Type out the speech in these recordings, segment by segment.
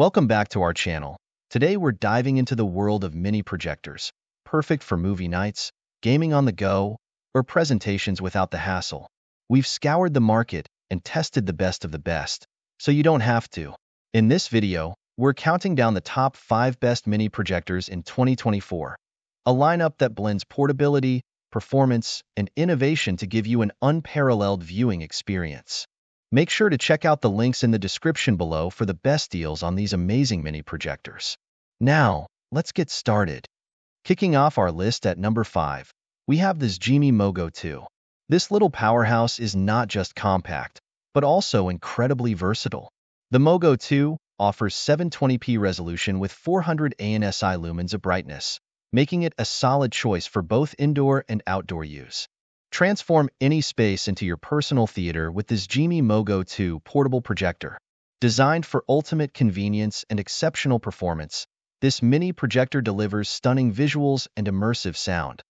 Welcome back to our channel. Today we're diving into the world of mini projectors, perfect for movie nights, gaming on the go, or presentations without the hassle. We've scoured the market and tested the best of the best, so you don't have to. In this video, we're counting down the top 5 best mini projectors in 2024, a lineup that blends portability, performance, and innovation to give you an unparalleled viewing experience. Make sure to check out the links in the description below for the best deals on these amazing mini projectors. Now, let's get started. Kicking off our list at number 5, we have this Gimi Mogo 2. This little powerhouse is not just compact, but also incredibly versatile. The Mogo 2 offers 720p resolution with 400 ANSI lumens of brightness, making it a solid choice for both indoor and outdoor use. Transform any space into your personal theater with this Gimi Mogo 2 portable projector. Designed for ultimate convenience and exceptional performance, this mini projector delivers stunning visuals and immersive sound,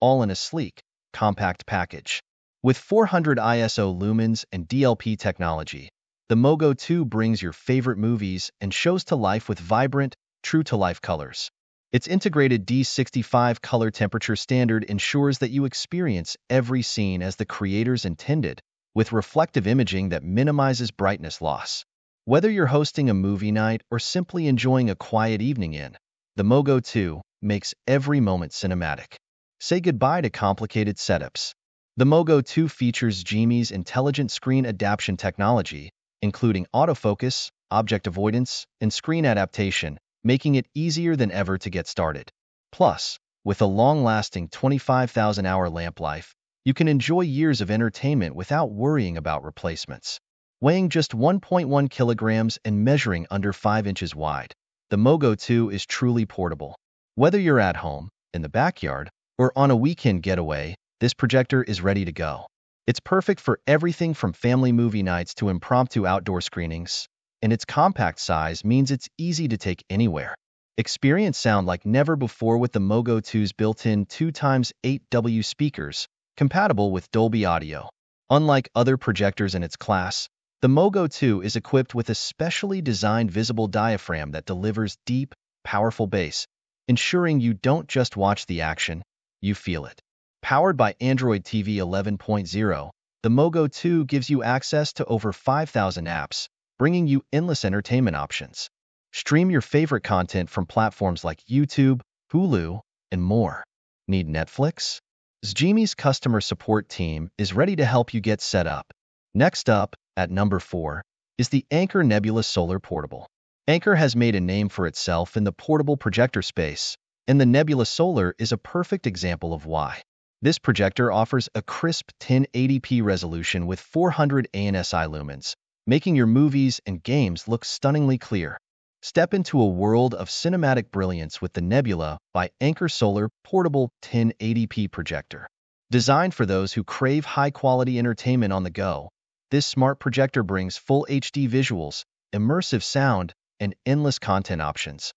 all in a sleek, compact package. With 400 ISO lumens and DLP technology, the Mogo 2 brings your favorite movies and shows to life with vibrant, true-to-life colors. Its integrated D65 color temperature standard ensures that you experience every scene as the creators intended, with reflective imaging that minimizes brightness loss. Whether you're hosting a movie night or simply enjoying a quiet evening in, the Mogo 2 makes every moment cinematic. Say goodbye to complicated setups. The Mogo 2 features Gimi's intelligent screen adaptation technology, including autofocus, object avoidance, and screen adaptation, making it easier than ever to get started. Plus, with a long-lasting 25,000-hour lamp life, you can enjoy years of entertainment without worrying about replacements. Weighing just 1.1 kilograms and measuring under 5 inches wide, the Mogo 2 is truly portable. Whether you're at home, in the backyard, or on a weekend getaway, this projector is ready to go. It's perfect for everything from family movie nights to impromptu outdoor screenings, and its compact size means it's easy to take anywhere. Experience sound like never before with the Mogo 2's built-in 2x8W speakers, compatible with Dolby Audio. Unlike other projectors in its class, the Mogo 2 is equipped with a specially designed visible diaphragm that delivers deep, powerful bass, ensuring you don't just watch the action, you feel it. Powered by Android TV 11.0, the Mogo 2 gives you access to over 5,000 apps, bringing you endless entertainment options. Stream your favorite content from platforms like YouTube, Hulu, and more. Need Netflix? Gimi's customer support team is ready to help you get set up. Next up, at number 4, is the Anker Nebula Solar Portable. Anker has made a name for itself in the portable projector space, and the Nebula Solar is a perfect example of why. This projector offers a crisp 1080p resolution with 400 ANSI lumens, making your movies and games look stunningly clear. Step into a world of cinematic brilliance with the Nebula by Anker Solar Portable 1080p Projector. Designed for those who crave high-quality entertainment on the go, this smart projector brings full HD visuals, immersive sound, and endless content options,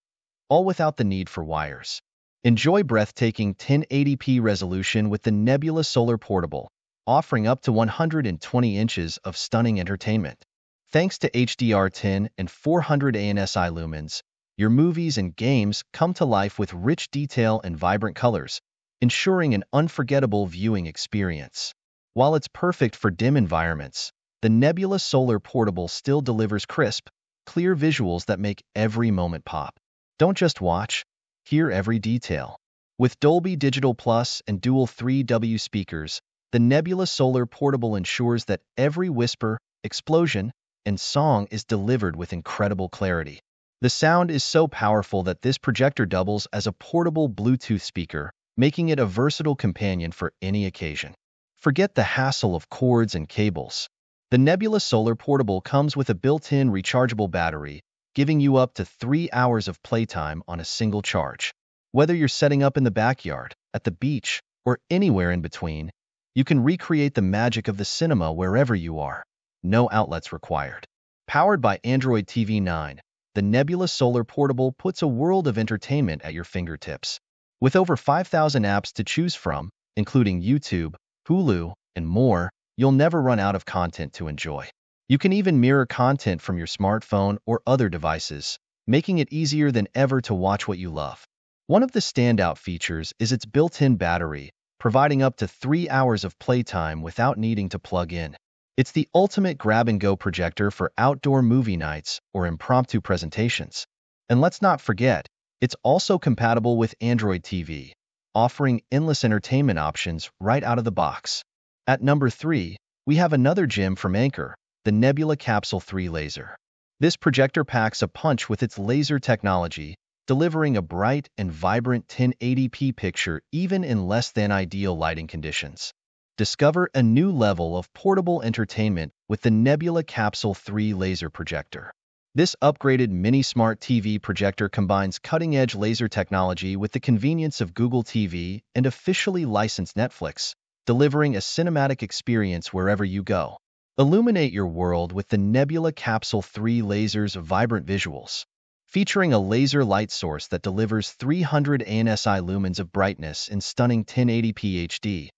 all without the need for wires. Enjoy breathtaking 1080p resolution with the Nebula Solar Portable, offering up to 120 inches of stunning entertainment. Thanks to HDR10 and 400 ANSI lumens, your movies and games come to life with rich detail and vibrant colors, ensuring an unforgettable viewing experience. While it's perfect for dim environments, the Nebula Solar Portable still delivers crisp, clear visuals that make every moment pop. Don't just watch, hear every detail. With Dolby Digital Plus and dual 3W speakers, the Nebula Solar Portable ensures that every whisper, explosion, and song is delivered with incredible clarity. The sound is so powerful that this projector doubles as a portable Bluetooth speaker, making it a versatile companion for any occasion. Forget the hassle of cords and cables. The Nebula Solar Portable comes with a built-in rechargeable battery, giving you up to three hours of playtime on a single charge. Whether you're setting up in the backyard, at the beach, or anywhere in between, you can recreate the magic of the cinema wherever you are no outlets required. Powered by Android TV 9, the Nebula Solar Portable puts a world of entertainment at your fingertips. With over 5,000 apps to choose from, including YouTube, Hulu, and more, you'll never run out of content to enjoy. You can even mirror content from your smartphone or other devices, making it easier than ever to watch what you love. One of the standout features is its built-in battery, providing up to three hours of playtime without needing to plug in. It's the ultimate grab-and-go projector for outdoor movie nights or impromptu presentations. And let's not forget, it's also compatible with Android TV, offering endless entertainment options right out of the box. At number 3, we have another gem from Anker, the Nebula Capsule 3 laser. This projector packs a punch with its laser technology, delivering a bright and vibrant 1080p picture even in less than ideal lighting conditions. Discover a new level of portable entertainment with the Nebula Capsule 3 laser projector. This upgraded mini smart TV projector combines cutting-edge laser technology with the convenience of Google TV and officially licensed Netflix, delivering a cinematic experience wherever you go. Illuminate your world with the Nebula Capsule 3 laser's vibrant visuals. Featuring a laser light source that delivers 300 ANSI lumens of brightness in stunning 1080p HD,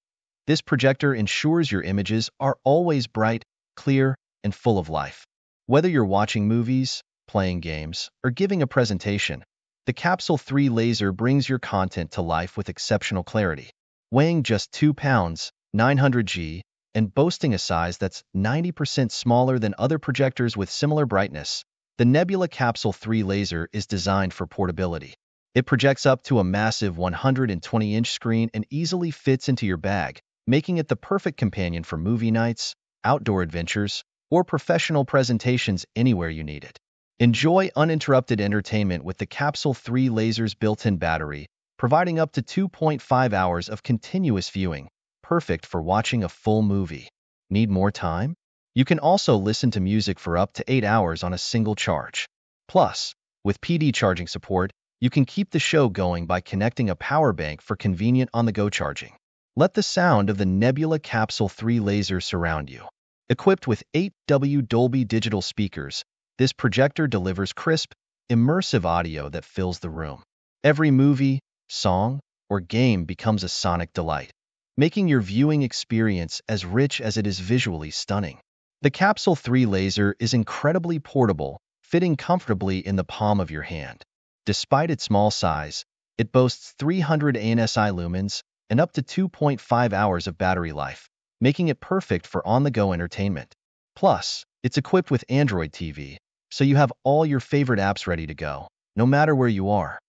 this projector ensures your images are always bright, clear, and full of life. Whether you're watching movies, playing games, or giving a presentation, the Capsule 3 laser brings your content to life with exceptional clarity weighing just 2 pounds, 900 G, and boasting a size that's 90% smaller than other projectors with similar brightness, the Nebula Capsule 3 laser is designed for portability. It projects up to a massive 120-inch screen and easily fits into your bag, making it the perfect companion for movie nights, outdoor adventures, or professional presentations anywhere you need it. Enjoy uninterrupted entertainment with the Capsule 3 laser's built-in battery, providing up to 2.5 hours of continuous viewing, perfect for watching a full movie. Need more time? You can also listen to music for up to 8 hours on a single charge. Plus, with PD charging support, you can keep the show going by connecting a power bank for convenient on-the-go charging. Let the sound of the Nebula Capsule 3 laser surround you. Equipped with 8W Dolby digital speakers, this projector delivers crisp, immersive audio that fills the room. Every movie, song, or game becomes a sonic delight, making your viewing experience as rich as it is visually stunning. The Capsule 3 laser is incredibly portable, fitting comfortably in the palm of your hand. Despite its small size, it boasts 300 ANSI lumens and up to 2.5 hours of battery life, making it perfect for on-the-go entertainment. Plus, it's equipped with Android TV, so you have all your favorite apps ready to go, no matter where you are.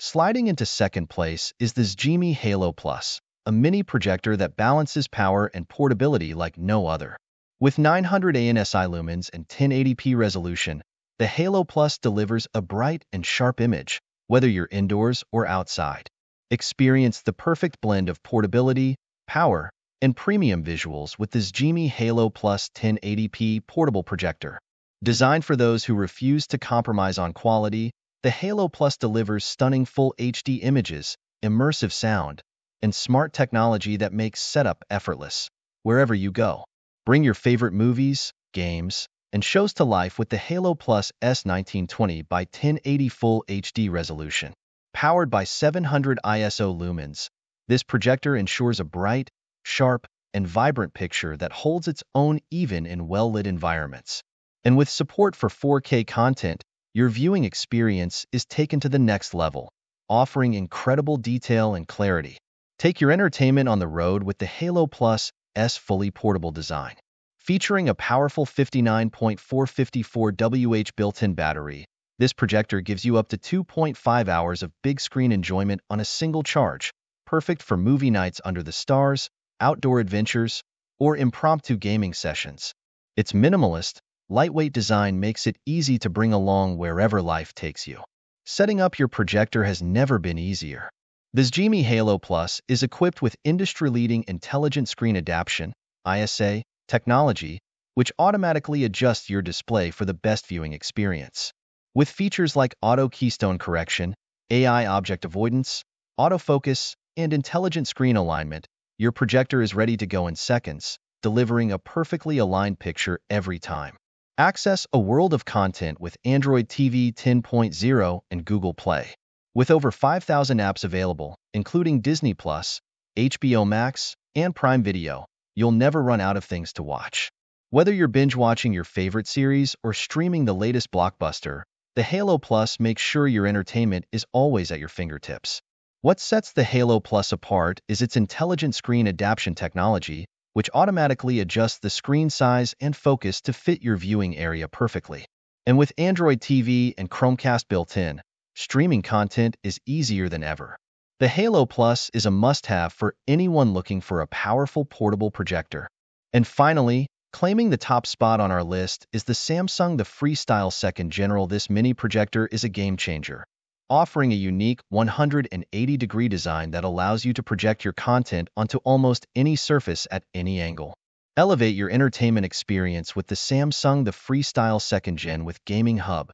Sliding into second place is this XGIMI Halo Plus, a mini projector that balances power and portability like no other. With 900 ANSI lumens and 1080p resolution, the Halo Plus delivers a bright and sharp image, whether you're indoors or outside. Experience the perfect blend of portability, power, and premium visuals with this XGIMI Halo Plus 1080p portable projector. Designed for those who refuse to compromise on quality, the Halo Plus delivers stunning full HD images, immersive sound, and smart technology that makes setup effortless, wherever you go. Bring your favorite movies, games, and shows to life with the Halo Plus S1920 by 1080 Full HD resolution. Powered by 700 ISO lumens, this projector ensures a bright, sharp, and vibrant picture that holds its own even in well-lit environments. And with support for 4K content, your viewing experience is taken to the next level, offering incredible detail and clarity. Take your entertainment on the road with the Halo Plus S fully portable design. Featuring a powerful 59.454 WH built-in battery, this projector gives you up to 2.5 hours of big screen enjoyment on a single charge, perfect for movie nights under the stars, outdoor adventures, or impromptu gaming sessions. It's minimalist, lightweight design makes it easy to bring along wherever life takes you. Setting up your projector has never been easier. The XGIMI Halo Plus is equipped with industry-leading Intelligent Screen Adaptation ISA, technology, which automatically adjusts your display for the best viewing experience. With features like auto keystone correction, AI object avoidance, autofocus, and intelligent screen alignment, your projector is ready to go in seconds, delivering a perfectly aligned picture every time. Access a world of content with Android TV 10.0 and Google Play. With over 5,000 apps available, including Disney+, HBO Max, and Prime Video, you'll never run out of things to watch. Whether you're binge-watching your favorite series or streaming the latest blockbuster, the Halo Plus makes sure your entertainment is always at your fingertips. What sets the Halo Plus apart is its intelligent screen adaptation technology, which automatically adjusts the screen size and focus to fit your viewing area perfectly. And with Android TV and Chromecast built in, streaming content is easier than ever. The Halo Plus is a must-have for anyone looking for a powerful portable projector. And finally, claiming the top spot on our list is the Samsung The Freestyle 2nd General. This mini projector is a game changer, offering a unique 180-degree design that allows you to project your content onto almost any surface at any angle. Elevate your entertainment experience with the Samsung The Freestyle 2nd Gen with Gaming Hub,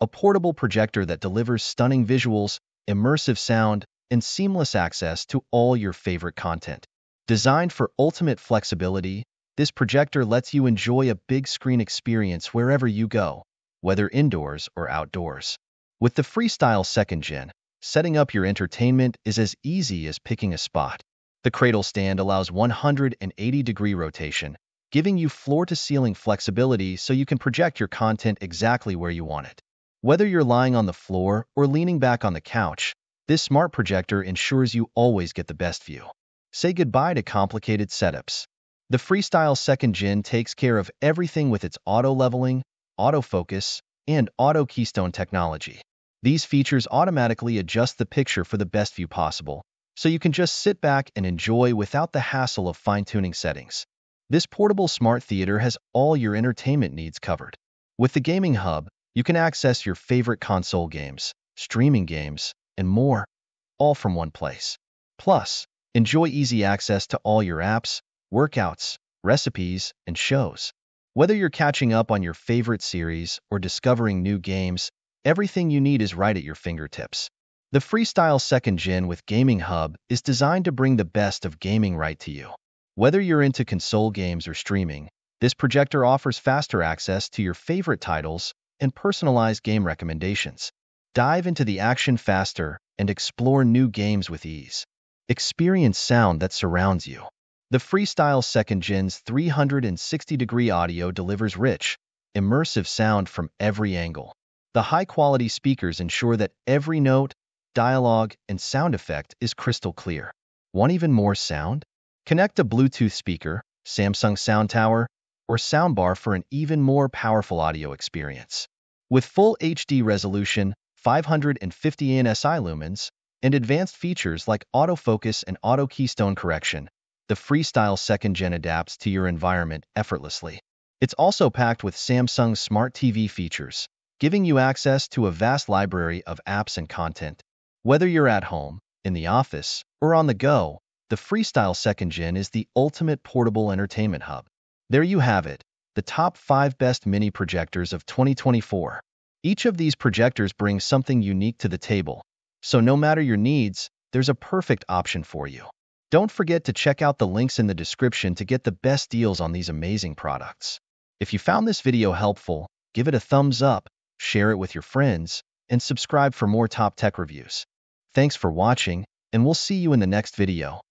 a portable projector that delivers stunning visuals, immersive sound, and seamless access to all your favorite content. Designed for ultimate flexibility, this projector lets you enjoy a big screen experience wherever you go, whether indoors or outdoors. With the Freestyle 2nd Gen, setting up your entertainment is as easy as picking a spot. The cradle stand allows 180-degree rotation, giving you floor-to-ceiling flexibility so you can project your content exactly where you want it. Whether you're lying on the floor or leaning back on the couch, this smart projector ensures you always get the best view. Say goodbye to complicated setups. The Freestyle 2nd Gen takes care of everything with its auto-leveling, autofocus, and auto-keystone technology. These features automatically adjust the picture for the best view possible, so you can just sit back and enjoy without the hassle of fine-tuning settings. This portable smart theater has all your entertainment needs covered. With the Gaming Hub, you can access your favorite console games, streaming games, and more, all from one place. Plus, enjoy easy access to all your apps, workouts, recipes, and shows. Whether you're catching up on your favorite series or discovering new games, everything you need is right at your fingertips. The Freestyle 2nd Gen with Gaming Hub is designed to bring the best of gaming right to you. Whether you're into console games or streaming, this projector offers faster access to your favorite titles and personalized game recommendations. Dive into the action faster and explore new games with ease. Experience sound that surrounds you. The Freestyle 2nd Gen's 360-degree audio delivers rich, immersive sound from every angle. The high-quality speakers ensure that every note, dialogue, and sound effect is crystal clear. Want even more sound? Connect a Bluetooth speaker, Samsung Sound Tower, or soundbar for an even more powerful audio experience. With full HD resolution, 550 ANSI lumens, and advanced features like autofocus and auto keystone correction, the Freestyle 2nd Gen adapts to your environment effortlessly. It's also packed with Samsung Smart TV features, giving you access to a vast library of apps and content. Whether you're at home, in the office, or on the go, the Freestyle 2nd Gen is the ultimate portable entertainment hub. There you have it, the top 5 best mini projectors of 2024. Each of these projectors brings something unique to the table, so no matter your needs, there's a perfect option for you. Don't forget to check out the links in the description to get the best deals on these amazing products. If you found this video helpful, give it a thumbs up, share it with your friends, and subscribe for more top tech reviews. Thanks for watching, and we'll see you in the next video.